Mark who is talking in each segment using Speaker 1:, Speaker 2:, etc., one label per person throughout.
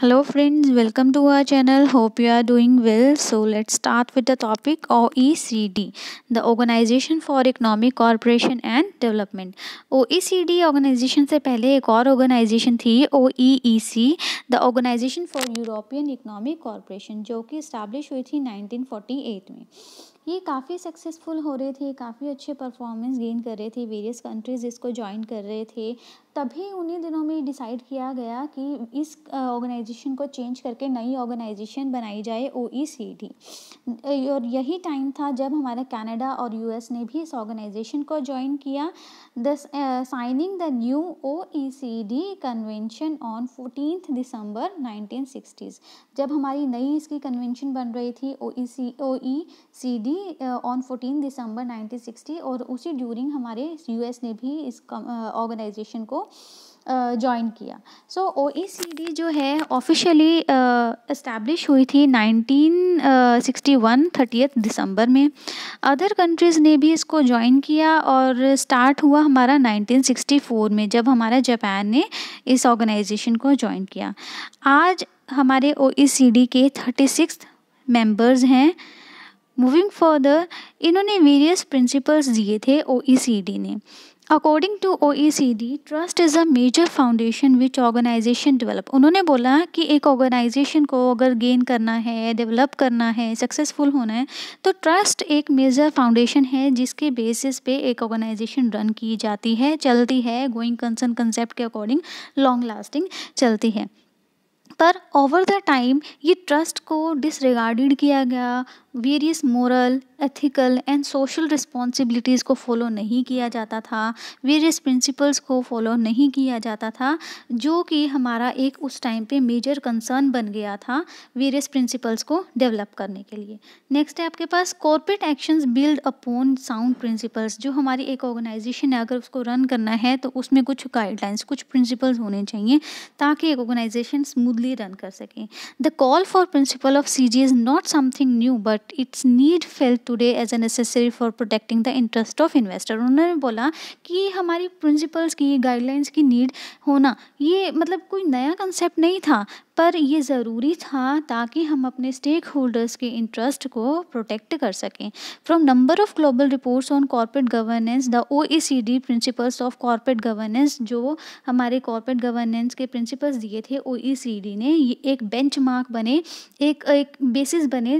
Speaker 1: Hello friends, welcome to our channel. Hope you are doing well. So let's start with the topic OECD, the Organization for Economic Cooperation and Development. OECD organization से पहले एक और organization थी OEEC, the Organization for European Economic Cooperation, जो कि establish हुई थी 1948 में ये काफ़ी सक्सेसफुल हो रहे थे, काफ़ी अच्छे परफॉर्मेंस गेन कर रहे थे वेरियस कंट्रीज़ इसको ज्वाइन कर रहे थे। तभी उन्हीं दिनों में डिसाइड किया गया कि इस ऑर्गेनाइजेशन को चेंज करके नई ऑर्गेनाइजेशन बनाई जाए ओईसीडी और यही टाइम था जब हमारा कनाडा और यूएस ने भी इस ऑर्गेनाइजेशन को ज्वाइन किया। The signing the new O E C D convention on fourteen December nineteen जब हमारी नई इसकी कन्वेंशन बन रही थी O E D on fourteen December nineteen sixty और उसी ड्यूरिंग हमारे यूएस ने भी इस ऑर्गेनाइजेशन को ज्वाइन किया। सो ओईसीडी जो है ऑफिशियली इस्टेब्लिश हुई थी nineteen sixty one thirtieth December में। अदर कंट्रीज़ ने भी इसको ज्वाइन किया और स्टार्ट हुआ हमारा नाइनटीन सिक्सटी फोर में, जब हमारा जापान ने इस ऑर्गेनाइजेशन को ज्वाइन किया। आज हमारे ओईसीडी के थर्टी सिक्स मेंबर्स हैं। मूविंग फर्दर इन्होंने वेरियस प्रिंसिपल्स दिए थे ओईसीडी ने। According to O E C D trust is a major foundation which organisation develop उन्होंने बोला कि एक ऑर्गेनाइजेशन को अगर गेन करना है डेवलप करना है सक्सेसफुल होना है तो ट्रस्ट एक मेजर फाउंडेशन है जिसके बेसिस पे एक ऑर्गेनाइजेशन रन की जाती है, चलती है गोइंग कंसर्न कंसेप्ट के अकॉर्डिंग लॉन्ग लास्टिंग चलती है। पर ओवर द टाइम ये ट्रस्ट को डिसरिगार्डेड किया गया various moral ethical and social responsibilities को फॉलो नहीं किया जाता था। वेरियस प्रिंसिपल्स को फॉलो नहीं किया जाता था, जो कि हमारा एक उस टाइम पे मेजर कंसर्न बन गया था वेरियस प्रिंसिपल्स को डेवलप करने के लिए। नेक्स्ट है आपके पास corporate actions build upon sound principles जो हमारी एक ऑर्गेनाइजेशन है, अगर उसको रन करना है तो उसमें कुछ गाइडलाइंस कुछ प्रिंसिपल्स होने चाहिए, ताकि एक ऑर्गेनाइजेशन स्मूथली रन कर सकें। The call for principle of C G is not something new but its need fell today as a necessary for protecting the interest of investor उन्होंने बोला कि हमारी प्रिंसिपल्स की गाइडलाइंस की नीड होना, ये मतलब कोई नया कंसेप्ट नहीं था। पर ये ज़रूरी था ताकि हम अपने स्टेक होल्डर्स के इंटरेस्ट को प्रोटेक्ट कर सकें। From number of global reports on corporate governance the O E C D principles of corporate governance जो हमारे कॉर्पोरेट गवर्नेंस के प्रिंसिपल्स दिए थे ओ ई सी डी ने, ये एक बेंच बने, एक एक बेसिस बने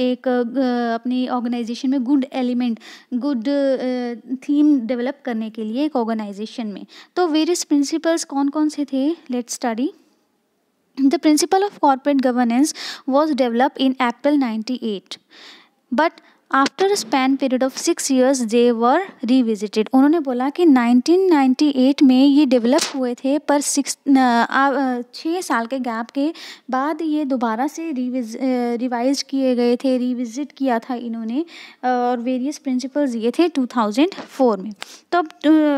Speaker 1: एक अपनी ऑर्गेनाइजेशन में good element good theme develop करने के लिए एक ऑर्गेनाइजेशन में। तो वेरियस प्रिंसिपल्स कौन कौन से थे? Let study The principle of corporate governance was developed in April 98 but after span period of six years they were revisited उन्होंने बोला कि 1998 में ये डेवलप हुए थे, पर सिक्स छः साल के गैप के बाद ये दोबारा से रिविज रिवाइज किए गए थे रिविजिट किया था इन्होंने और वेरियस प्रिंसिपल्स ये थे 2004 में। तो अब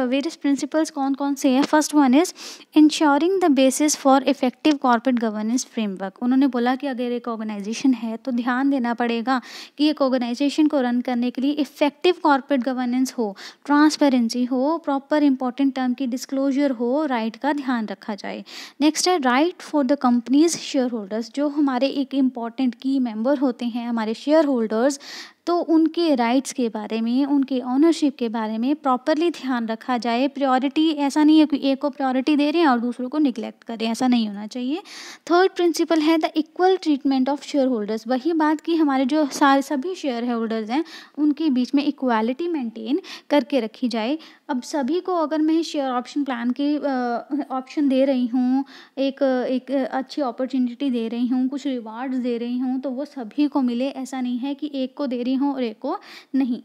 Speaker 1: वेरियस प्रिंसिपल्स कौन कौन से हैं? First one is ensuring the basis for effective corporate governance framework उन्होंने बोला कि अगर एक ऑर्गेनाइजेशन है तो ध्यान देना पड़ेगा कि एक ऑर्गेनाइजेशन ऑर्गेनाइजेशन को रन करने के लिए इफ़ेक्टिव कॉर्पोरेट गवर्नेंस हो ट्रांसपेरेंसी हो प्रॉपर इंपॉर्टेंट टर्म की डिस्क्लोजर हो राइट का ध्यान रखा जाए। नेक्स्ट है right for the companies share holders जो हमारे एक इंपॉर्टेंट की मेंबर होते हैं, हमारे शेयर होल्डर्स तो उनके राइट्स के बारे में, उनके ऑनरशिप के बारे में प्रॉपरली ध्यान रखा जाए। प्रायोरिटी ऐसा नहीं है कि एक को प्रायोरिटी दे रहे हैं और दूसरों को निगलेक्ट करें ऐसा नहीं होना चाहिए। थर्ड प्रिंसिपल है the equal treatment of share holders वही बात कि हमारे जो सारे, सभी शेयर होल्डर्स हैं, उनके बीच में इक्वालिटी मेंटेन करके रखी जाए। अब सभी को अगर मैं शेयर ऑप्शन प्लान के ऑप्शन दे रही हूँ, एक एक अच्छी अपॉर्चुनिटी दे रही हूँ, कुछ रिवार्ड्स दे रही हूँ तो वो सभी को मिले। ऐसा नहीं है कि एक को दे रही हूँ और एक को नहीं।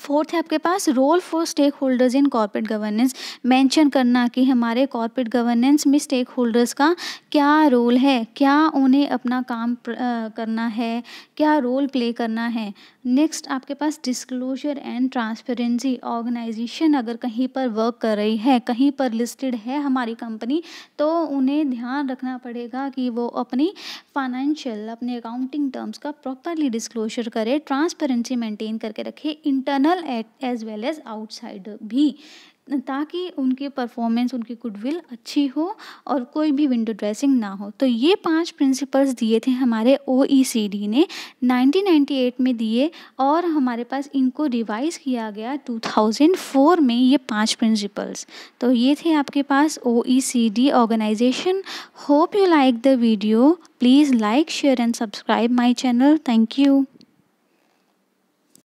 Speaker 1: फोर्थ है आपके पास role for stake holders in corporate governance mention करना कि हमारे कॉर्पोरेट गवर्नेंस में स्टेक होल्डर्स का क्या रोल है? क्या उन्हें अपना काम करना है? क्या रोल प्ले करना है? नेक्स्ट आपके पास डिस्क्लोजर एंड ट्रांसपेरेंसी ऑर्गेनाइजेशन अगर कहीं पर वर्क कर रही है, कहीं पर लिस्टेड है हमारी कंपनी तो उन्हें ध्यान रखना पड़ेगा कि वो अपनी फाइनेंशियल अपने अकाउंटिंग टर्म्स का प्रॉपरली डिस्क्लोजर करे ट्रांसपेरेंसी मेंटेन करके रखे internal as well as outside भी, ताकि उनकी परफॉर्मेंस उनकी गुडविल अच्छी हो और कोई भी विंडो ड्रेसिंग ना हो। तो ये पाँच प्रिंसिपल्स दिए थे हमारे ओईसीडी ने। 1998 में दिए और हमारे पास इनको रिवाइज किया गया 2004 में ये पाँच प्रिंसिपल्स तो ये थे आपके पास OECD organisation hope you like the video please like share and subscribe my channel thank you